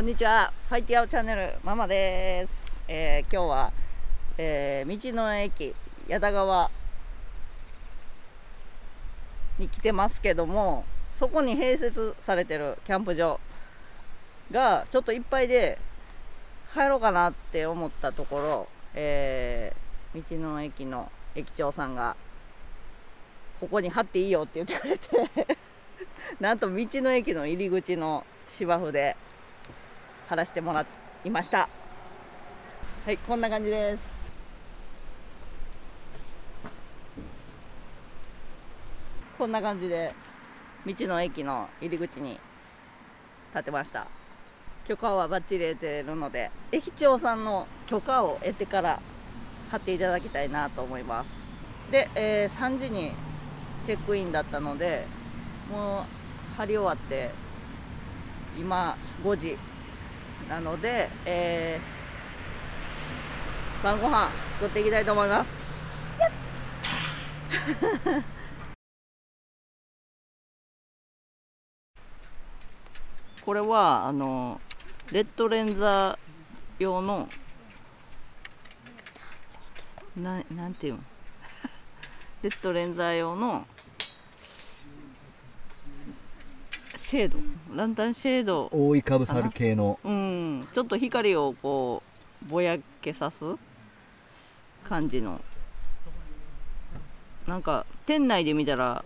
こんにちは。ファイティアオチャンネルママです、えー今日は、えー道の駅矢田川に来てますけどもそこに併設されてるキャンプ場がちょっといっぱいで帰ろうかなって思ったところ、えー道の駅の駅長さんがここに貼っていいよって言ってくれて なんと道の駅の入り口の芝生で貼らせてもらいました。はいこんな感じです。こんな感じで道の駅の入り口に立てました。許可はバッチリ得てるので駅長さんの許可を得てから貼っていただきたいなと思います。で、えー3時にチェックインだったのでもう貼り終わって今5時。なので、えー晩ご飯作っていきたいと思います。これはあのレッドレンザー用のななんていうの？レッドレンザー用の シェード。ランタンシェード。覆いかぶさる系の。うん。ちょっと光をこうぼやけさす感じの。なんか店内で見たら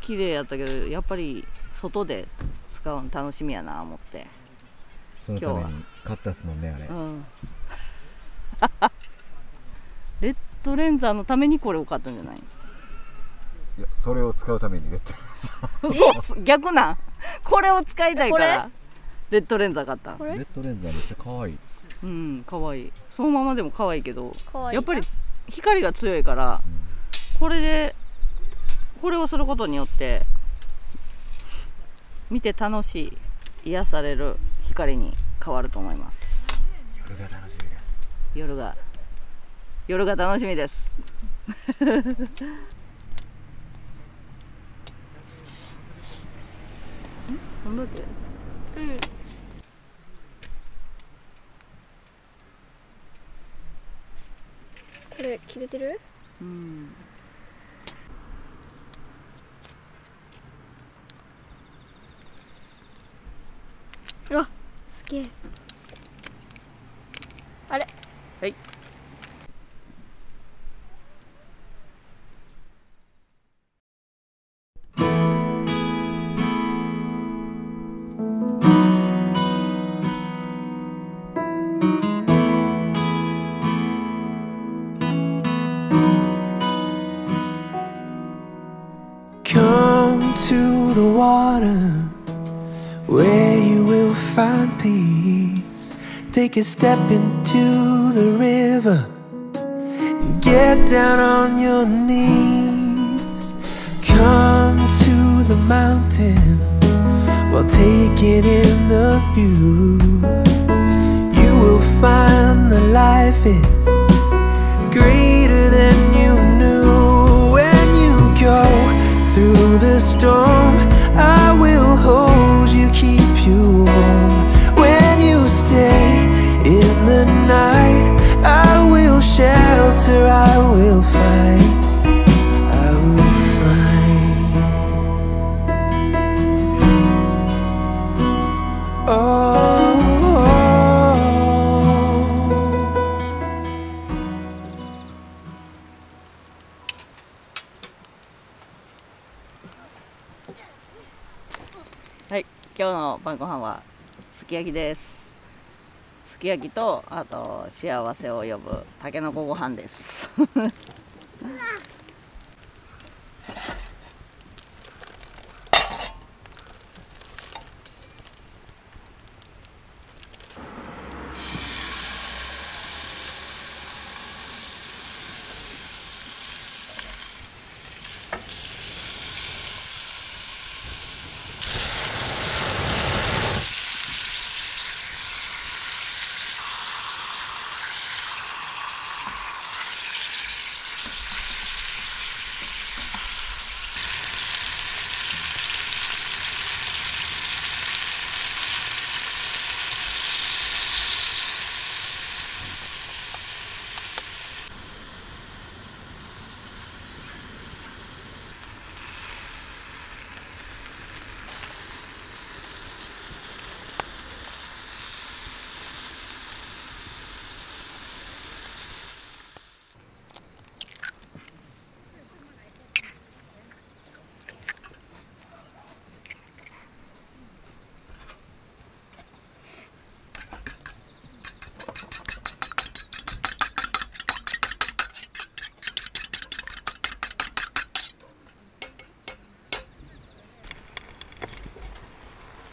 綺麗やったけどやっぱり外で使うの楽しみやな思って。そのために買ったっすもんねあれ。うん。レッドレンザーのためにこれを買ったんじゃないいやそれを使うためにレッドそう。逆なん？これを使いたいから。こレッドレンザー買った。レッドレンズはめっちゃ可愛い。うん可愛い。そのままでも可愛いけどやっぱり光が強いからこれでこれをすることによって見て楽しい癒される光に変わると思います。夜が楽しみです。夜が夜が楽しみですんなんだっけうんこれ切れてるうんうわすげえあれはい「the water where you will find peace. Take a step into the river and get down on your knees. Come to the mountain while taking in the view. You will find that life is はい今日の晩ご飯はすき焼きです。すき焼きとあと幸せを呼ぶたけのこご飯です。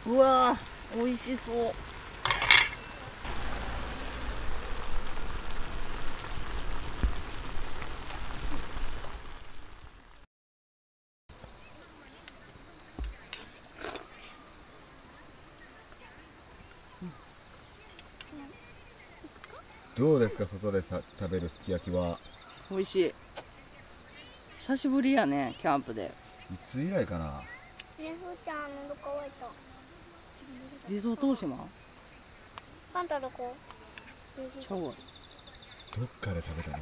うわー美味しそう。どうですか外でさ食べるすき焼きは？美味しい。久しぶりやねキャンプで。いつ以来かな？ねふーちゃん喉乾いたリゾート大島？パンタどこちゃうわどっかで食べたの？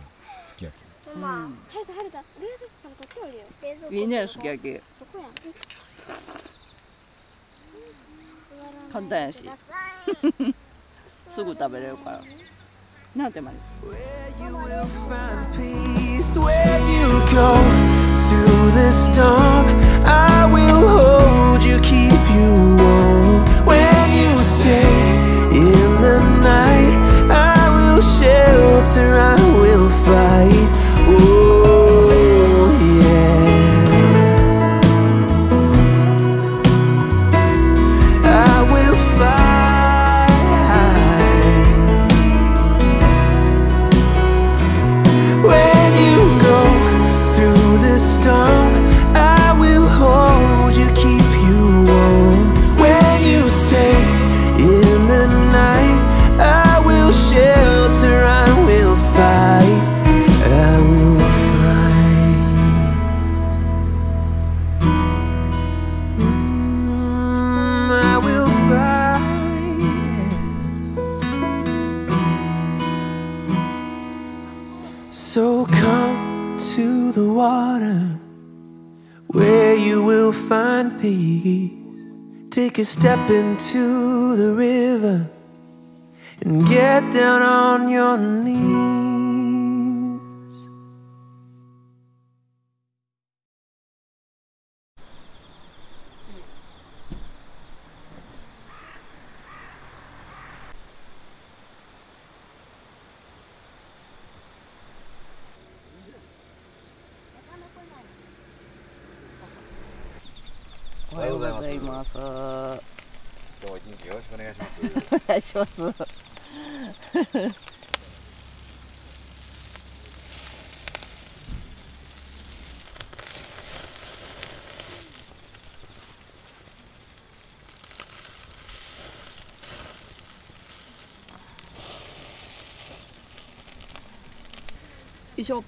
すき焼き。ママ、うん。晴れた晴れた冷蔵庫から取っておるよ。冷蔵庫いいねすき焼き。そこやん。簡単やし。すぐ食べれるから。なんてまで？You will find peace where you go through the storm. around. A step into the river and get down on your knees. おはようございます。お今日も一日よろしくお願いします。願いしますよいしょ。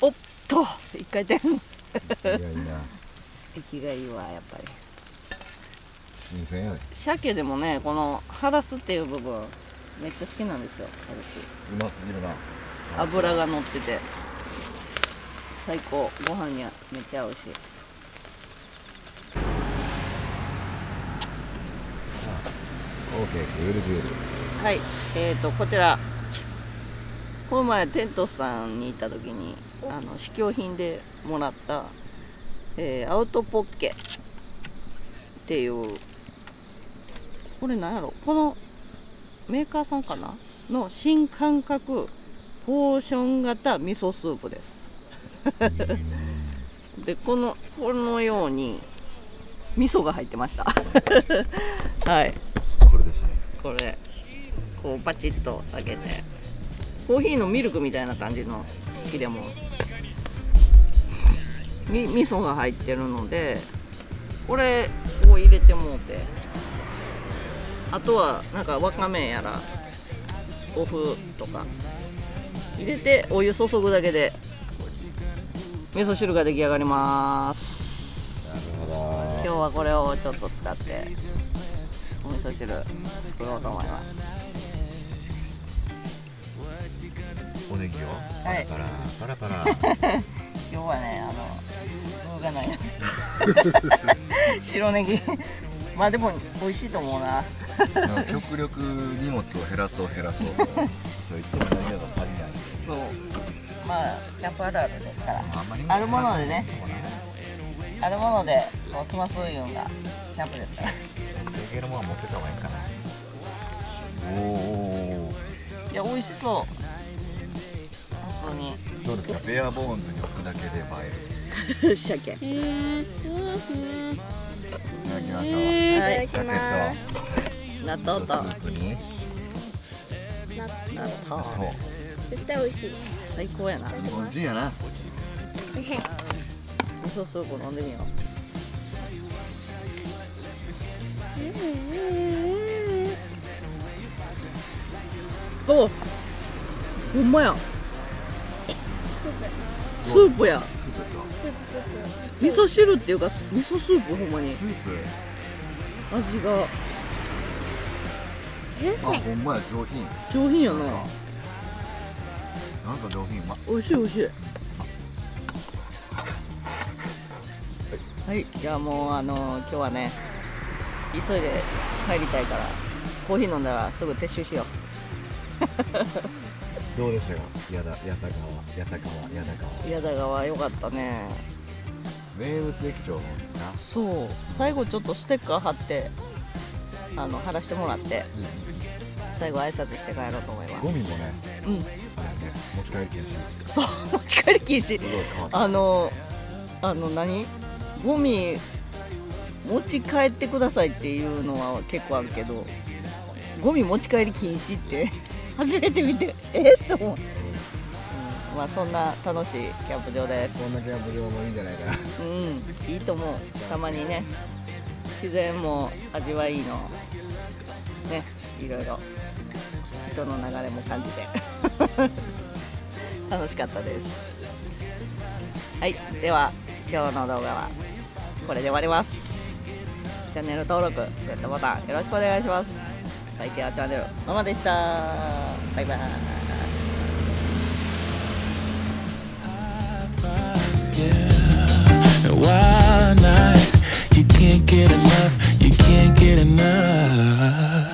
おっと。一回転。いやいいな息がいいわやっぱり。新鮮やね。鮭でもねこのハラスっていう部分めっちゃ好きなんですようますぎるな。私油が乗ってて。最高。ご飯にはめっちゃ合うし。オーケー。クールビュール。はい。えーとこちら。この前テントスさんに行った時にあの試供品でもらった、えーアウトポッケ。っていう。これなんやろ？このメーカーさんかな？の新感覚ポーション型味噌スープです。でこのこのように味噌が入ってました。はい。これでしたね。これこうバチッと開けて。コーヒーのミルクみたいな感じの切れもみ味噌が入ってるのでこれを入れてもうて。あとはなんかわかめやらお麩とか。入れてお湯注ぐだけで味噌汁が出来上がります。なるほ今日はこれをちょっと使ってお味噌汁作ろうと思います。どおネギをはい。パラパラパラパラ。今日はねあの具がない。白ネギ。まあでも美味しいと思うな。極力荷物を減らそう減らそう。とそういつも何かが足りない。そう。まあキャンプあるあるですから。あるものでね。あるものでこう済ますいうのがキャンプですから。いけるものは持ってた方がいいかな。おおいや美味しそう。普通に。どうですか？ベアボーンズに置くだけで映える鮭うんうんただきましたわいたはいだきます。納豆とスープに納納豆。そ絶対美味しい。最高やな。う日本人やな。味噌スープ飲んでみよう。おほんまやスープや。味噌汁っていうか味噌スープほんまに。スープ。味が。あほんまや上品。上品やな。なんか上品うま。美味しい美味しい。はい。じゃあもうあの今日はね急いで帰りたいからコーヒー飲んだらすぐ撤収しよ どうでしたか？やだやた川やた川やだ川う矢田川よかったね。名物劇場なそう。最後ちょっとステッカー貼ってあの貼らしてもらって最後挨拶して帰ろうと思います。ゴミもねうん。あれね持ち帰り禁止。そう 持ち帰り禁止。あのあの何？ゴミ持ち帰ってくださいっていうのは結構あるけどゴミ持ち帰り禁止って初めて見て。え？っと思う、うん、まあそんな楽しいキャンプ場でこんすなキャンプ場もいいんじゃないかな。うん。いいと思う。たまにね。自然も味わいいのねいろいろ。人の流れも感じて。楽しかったです。はい。では今日の動画はこれで終わります。チャンネル登録グッドボタンよろしくお願いします最低アチャンネルママでしたバイバイ You can't get enough, you can't get enough.